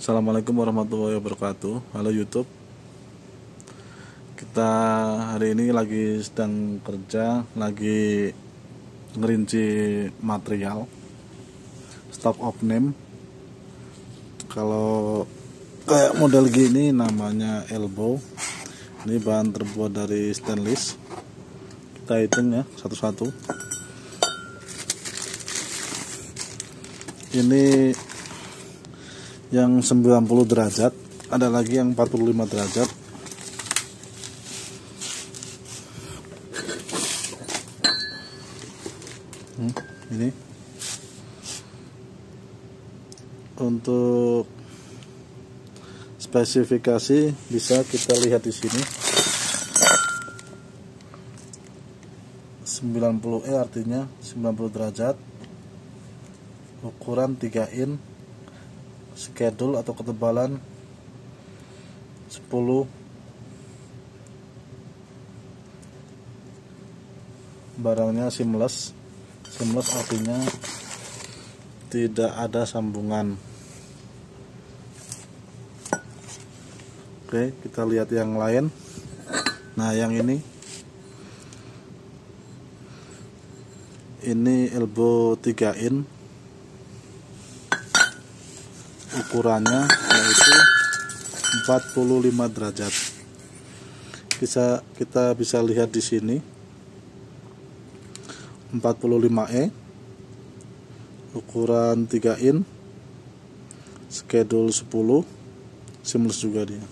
Assalamualaikum warahmatullahi wabarakatuh. Halo YouTube. Kita hari ini lagi sedang kerja Lagi ngerinci material Stop of name. Kalau kayak model gini namanya elbow. Ini bahan terbuat dari stainless. Kita hitung ya satu-satu. Ini yang 90 derajat ada lagi yang 45 derajat. Hmm, ini. Untuk spesifikasi bisa kita lihat di sini. 90E artinya 90 derajat. Ukuran 3 in schedule atau ketebalan 10 barangnya seamless. Seamless artinya tidak ada sambungan. Oke kita lihat yang lain. Nah yang ini. Ini elbow 3 in ukurannya yaitu 45 derajat. Bisa kita bisa lihat di sini 45E ukuran 3 in schedule 10 seamless juga dia.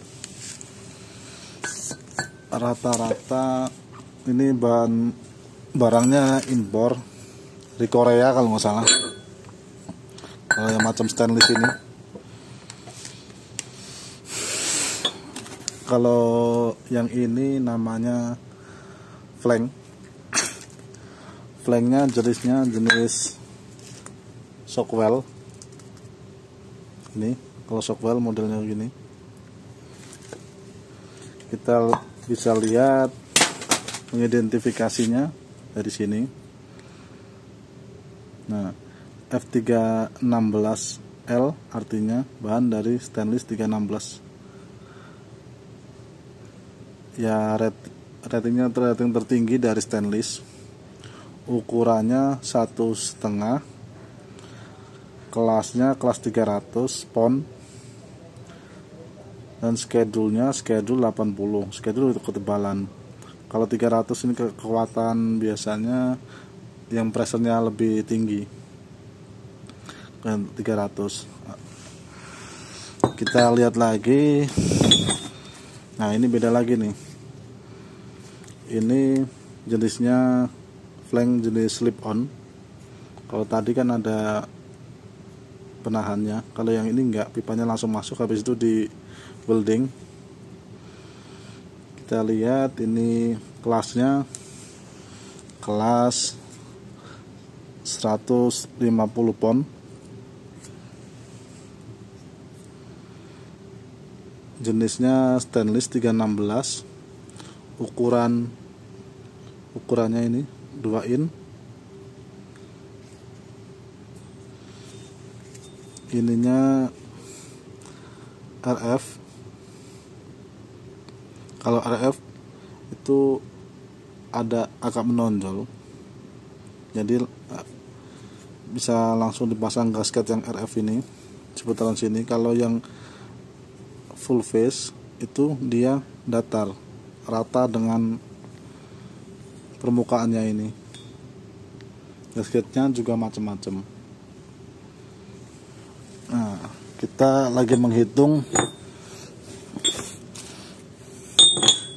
Rata-rata ini bahan barangnya impor di Korea kalau nggak salah. Kalau yang macam stainless ini kalau yang ini namanya flank flanknya jenisnya jenis shockwell. Ini kalau shockwell modelnya gini. Kita bisa lihat mengidentifikasinya dari sini. Nah F316L artinya bahan dari stainless 316 ya rat, ratingnya rating tertinggi dari stainless ukurannya satu setengah. Kelasnya kelas 300 pon. Dan schedule-nya schedule 80 schedule itu ketebalan. Kalau 300 ini kekuatan biasanya yang pressure-nya lebih tinggi. Kan 300 kita lihat lagi. Nah ini beda lagi nih ini jenisnya flank jenis slip on kalau tadi kan ada penahannya. Kalau yang ini enggak pipanya langsung masuk habis itu di welding. Kita lihat ini kelasnya. Kelas 150 pon. Jenisnya stainless 316 ukuran ukurannya ini 2 in. Ininya RF kalau RF itu ada agak menonjol. Jadi bisa langsung dipasang gasket yang RF ini seputaran sini. Kalau yang full face itu dia datar rata dengan permukaannya ini. Gasketnya juga macam-macam nah kita lagi menghitung.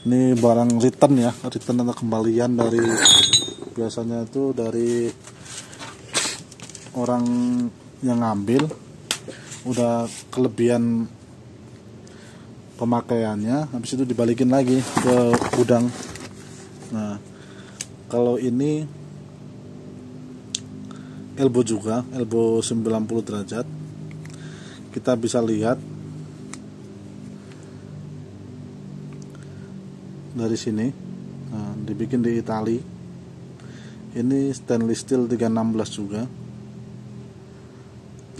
Ini barang return ya return atau kembalian dari biasanya itu dari orang yang ngambil. Udah kelebihan pemakaiannya habis itu dibalikin lagi ke gudang. Nah kalau ini elbow juga elbow 90 derajat. Kita bisa lihat dari sini. Nah, dibikin di Itali ini stainless steel 316 juga.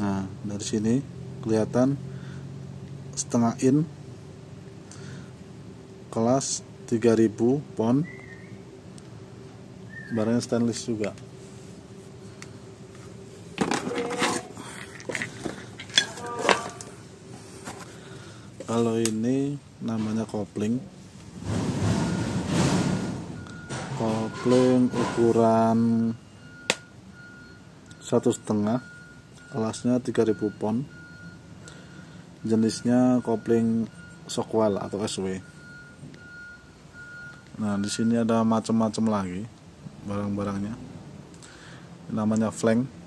Nah dari sini kelihatan setengah in kelas 3000 pon barangnya stainless juga. Kalau ini namanya kopling. Kopling ukuran satu setengah kelasnya 3000 pon. Jenisnya kopling Sockwell atau SW nah di sini ada macam-macam lagi barang-barangnya. Namanya flank